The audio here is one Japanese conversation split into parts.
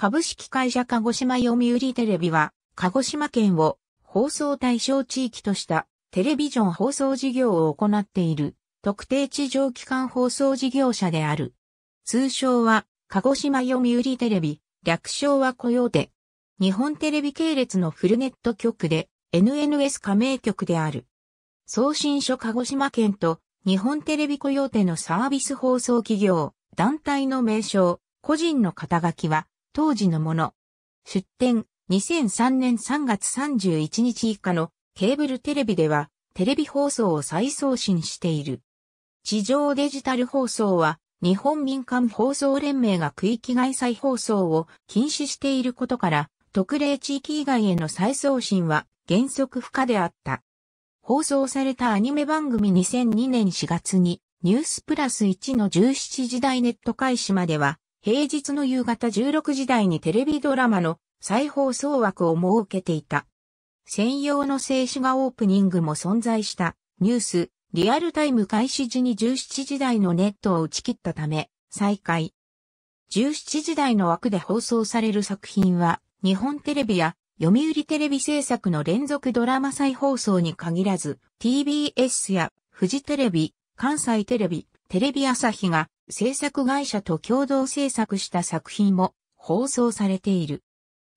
株式会社鹿児島読売テレビは、鹿児島県を放送対象地域としたテレビジョン放送事業を行っている特定地上機関放送事業者である。通称は鹿児島読売テレビ、略称はコヨーテ。日本テレビ系列のフルネット局で NNS 加盟局である。送信所鹿児島県と日本テレビコヨーテのサービス放送企業、団体の名称、個人の肩書きは当時のもの。出展、2003年3月31日以下のケーブルテレビではテレビ放送を再送信している。地上デジタル放送は日本民間放送連盟が区域外再放送を禁止していることから特例地域以外への再送信は原則不可であった。放送されたアニメ番組2002年4月にニュースプラス1の17時台ネット開始までは平日の夕方16時台にテレビドラマの再放送枠を設けていた。専用の静止画オープニングも存在したニュースリアルタイム開始時に17時台のネットを打ち切ったため再開。17時台の枠で放送される作品は日本テレビや読売テレビ制作の連続ドラマ再放送に限らず、TBS やフジテレビ、関西テレビ、テレビ朝日が制作会社と共同制作した作品も放送されている。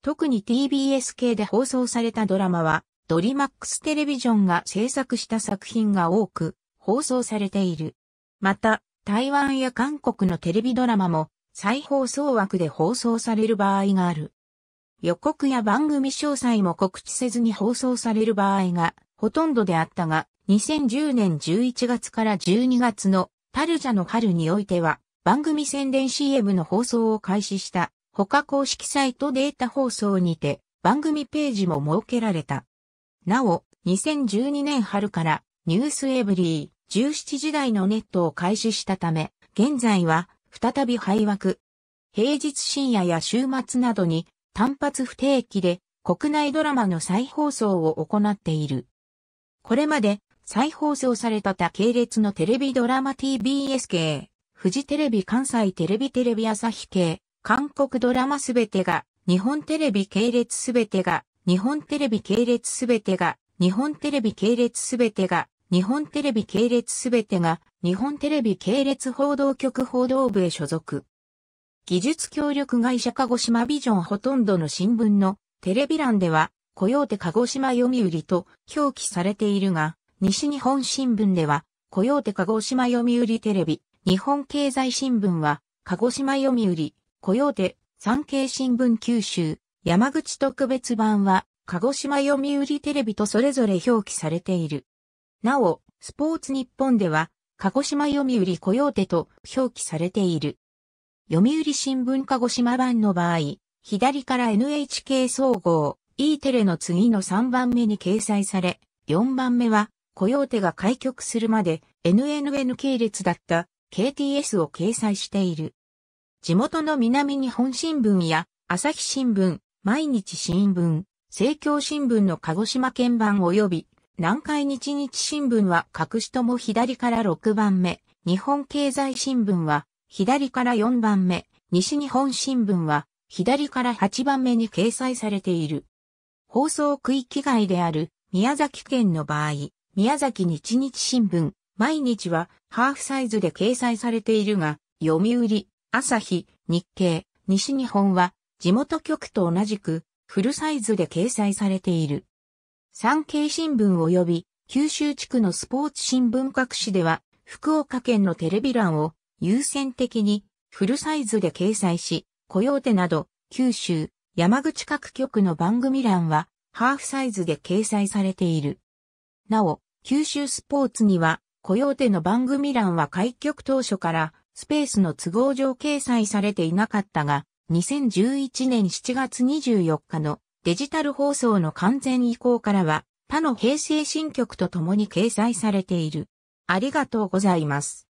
特に TBS 系で放送されたドラマは、ドリマックステレビジョンが制作した作品が多く放送されている。また、台湾や韓国のテレビドラマも再放送枠で放送される場合がある。予告や番組詳細も告知せずに放送される場合がほとんどであったが、2010年11月から12月のタルジャの春においては、番組宣伝 CM の放送を開始した他公式サイトデータ放送にて番組ページも設けられた。なお、2012年春からニュースエブリー17時台のネットを開始したため、現在は再び配枠。平日深夜や週末などに単発不定期で国内ドラマの再放送を行っている。これまで再放送された他系列のテレビドラマ TBS 系、フジテレビ関西テレビテレビ朝日系、韓国ドラマすべてが、日本テレビ系列すべてが、日本テレビ系列すべてが、日本テレビ系列すべてが、日本テレビ系列すべてが、日本テレビ系列報道局報道部へ所属。技術協力会社鹿児島ビジョンほとんどの新聞のテレビ欄では、コヨーテ鹿児島読売と表記されているが、西日本新聞では、コヨーテ鹿児島読売テレビ、日本経済新聞は、鹿児島読売、コヨーテ、産経新聞九州、山口特別版は、鹿児島読売テレビとそれぞれ表記されている。なお、スポーツ日本では、鹿児島読売コヨーテと表記されている。読売新聞鹿児島版の場合、左から NHK 総合、E テレの次の3番目に掲載され、4番目は、コヨーテが開局するまで NNN 系列だった KTS を掲載している。地元の南日本新聞や朝日新聞、毎日新聞、政教新聞の鹿児島県版及び南海日日新聞は隠しとも左から6番目、日本経済新聞は左から4番目、西日本新聞は左から8番目に掲載されている。放送区域外である宮崎県の場合、宮崎日日新聞、毎日はハーフサイズで掲載されているが、読売、朝日、日経、西日本は地元局と同じくフルサイズで掲載されている。産経新聞及び九州地区のスポーツ新聞各紙では福岡県のテレビ欄を優先的にフルサイズで掲載し、コヨーテなど九州、山口各局の番組欄はハーフサイズで掲載されている。なお、九州スポーツには雇用手の番組欄は開局当初からスペースの都合上掲載されていなかったが、2011年7月24日のデジタル放送の完全移行からは他の平成新曲と共に掲載されている。ありがとうございます。